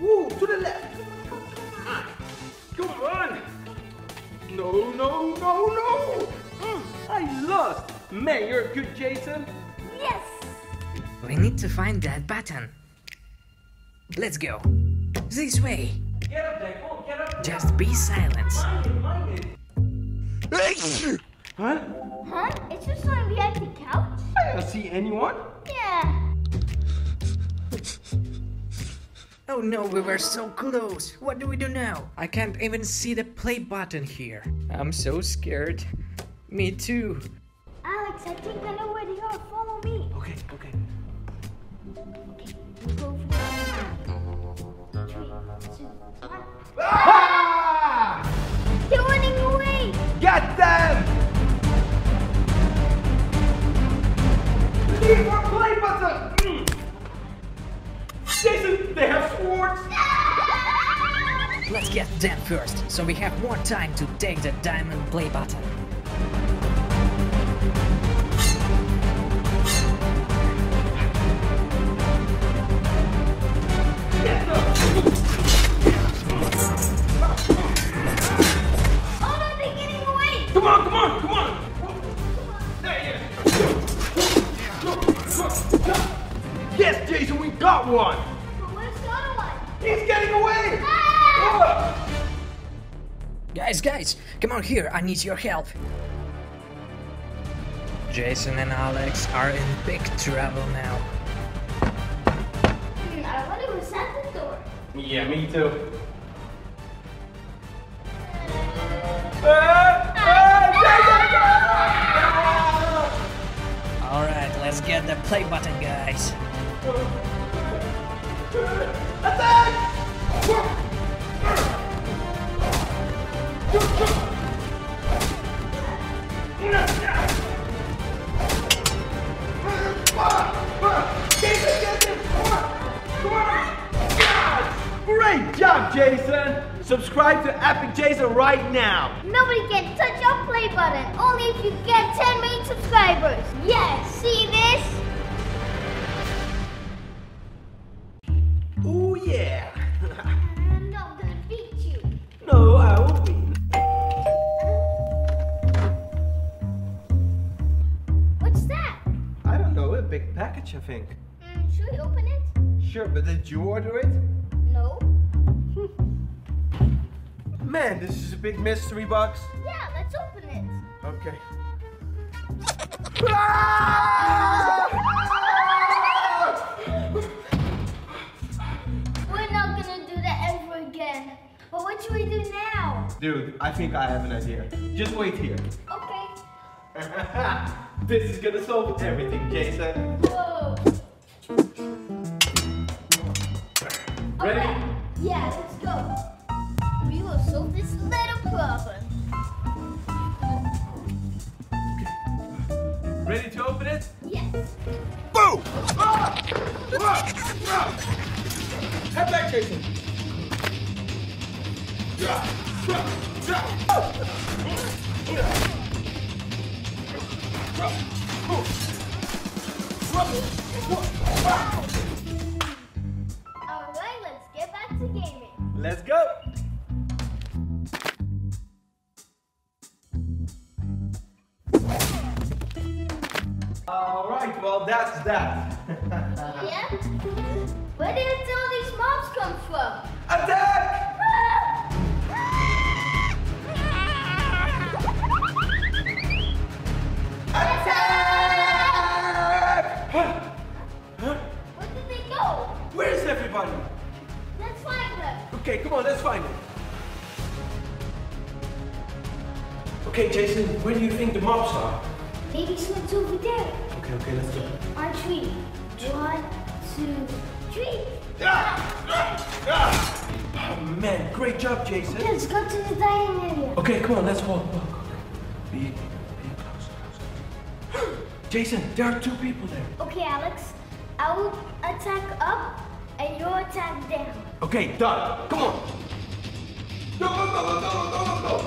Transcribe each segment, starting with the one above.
Woo, to the left. Come on. No, no, no, no. Mm, I lost. Man, you're good, Jason. Yes! We need to find that button. Let's go. This way. Get up there. Come on, get up there. Just be silent. Mind it, mind it. Huh? Huh? It's just lying behind the couch? I don't see anyone. Yeah. Oh no, we were so close. What do we do now? I can't even see the play button here. I'm so scared. Me too. Alex, I think I know where they are. Follow me. Okay, okay. We'll go over there. Three, two, one. Ah! They're running away! Get them! Jason, they have swords! Let's get them first, so we have more time to take the diamond play button. Get them! Oh no, they're getting away! Come on, come on, come on! There he is. Yes, Jason, we got one! He's getting away! Ah! Guys, guys, come on here, I need your help. Jason and Alex are in big trouble now. Hmm, I thought it was at the door. Yeah, me too. Ah, ah, Alright, let's get the play button, guys. Great job, Jason! Subscribe to Epic Jason right now! Nobody can touch our play button, only if you get 10 million subscribers. Yes, see this? Oh yeah! I'm gonna beat you. no, I will win. What's that? I don't know, a big package, I think. Mm, should we open it? Sure, but did you order it? Man, this is a big mystery box. Yeah, let's open it. Okay. We're not gonna do that ever again. But what should we do now? Dude, I think I have an idea. Just wait here. Okay. this is gonna solve everything, Jason. Whoa. Ready? Okay. Yeah, Ready to open it? Yes. Boom! Ah! Ah! Ah! Head back, Jason. All right, let's get back to gaming. Let's go. That's that. Yeah? Where did all these mobs come from? Attack! Attack! Huh? Huh? Where did they go? Where's everybody? Let's find them. Okay, come on, let's find them. Okay, Jason, where do you think the mobs are? Maybe someone's over there. Okay, okay, let's go. On three. One, two, three. Oh man, great job, Jason. Okay, let's go to the dining area. Okay, come on, let's walk. walk. Be, be close, close. Jason, there are two people there. Okay, Alex. I will attack up and you'll attack down. Okay, done. Come on. Go, go, go, go, go, go, go,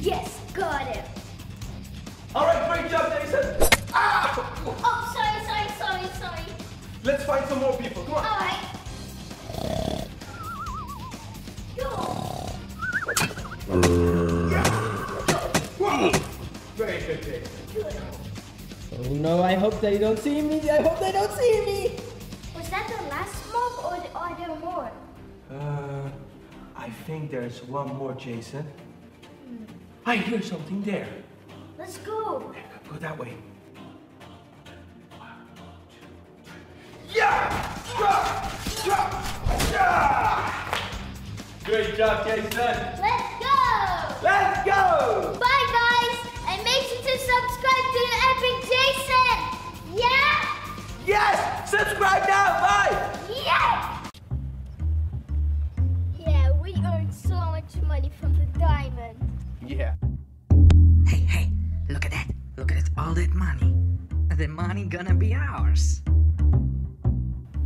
Yes, got it. All right, great job, Jason. Ah! Oh, sorry, sorry, sorry, sorry. Let's find some more people. Come on. All right. Go. Oh no, I hope they don't see me. I hope they don't see me. Was that the last mob or are there more? Uh, I think there's one more, Jason. I hear something there. Let's go. Go that way. Yeah! Yeah! Yeah! Yeah! Great job, Jason. Let's go. Let's go! Bye, guys. And make sure to subscribe to Epic Jason. Yeah? Yes! Subscribe now! Bye! Yeah! Yeah, we earned so much money from the diamond. Yeah. Hey, hey, look at that. Look at all that money. The money gonna be ours.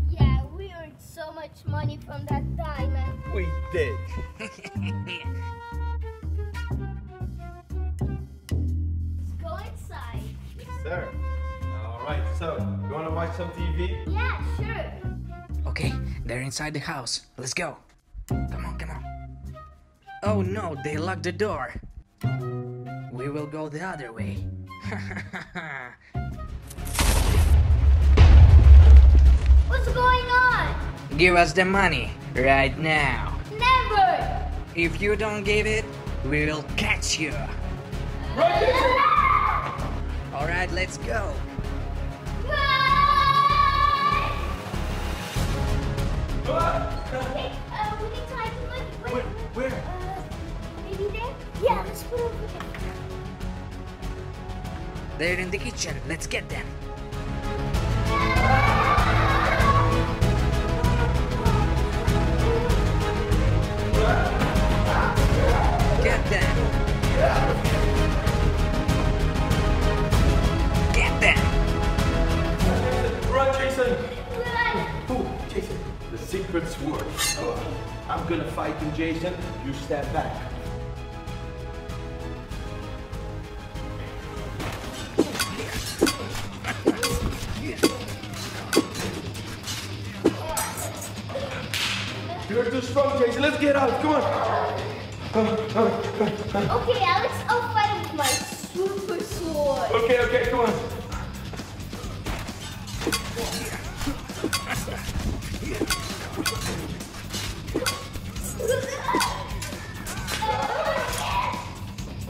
Yeah, we earned so much money from that diamond. We did. Let's go inside. Yes, sir. All right, so you want to watch some TV? Yeah, sure. Okay, they're inside the house. Let's go. Come on, come on. Oh no, they locked the door. We will go the other way. What's going on? Give us the money right now. Never! If you don't give it, we will catch you. Right, Jason. Alright, let's go. Okay, uh, we need to hide the money. Wait, Where? Yeah, let's put it over there. They're in the kitchen. Let's get them. Get them. Get them. Run, Jason. Run. Ooh, Jason, the secret's sword. I'm gonna fight you, Jason. You step back. You're too strong, Jason. Let's get out. Come on. Okay, Alex, I'll fight him with my super sword. Okay, okay, come on.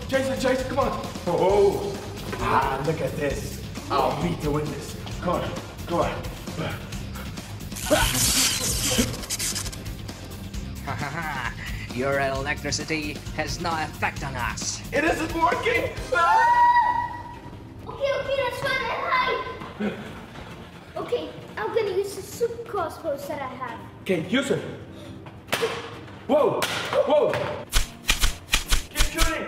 Jason, Jason, come on. Oh, ah, look at this. I'll beat the witness. Come on, come on. Your electricity has no effect on us. It isn't working. Ah! Okay, okay, let's run and hide. Okay, I'm gonna use the super crossbows that I have. Okay, use it. Whoa, whoa. Keep shooting.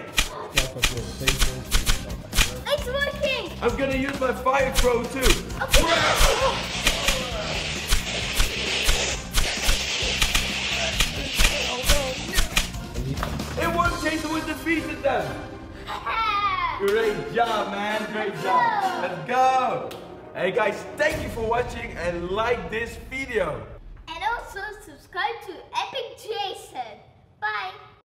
It's working. I'm gonna use my fire throw too. Okay. In one case, Jason was defeated them. Great job, man. Great job. Let's go. Hey guys, thank you for watching and like this video. And also subscribe to Epic Jason. Bye.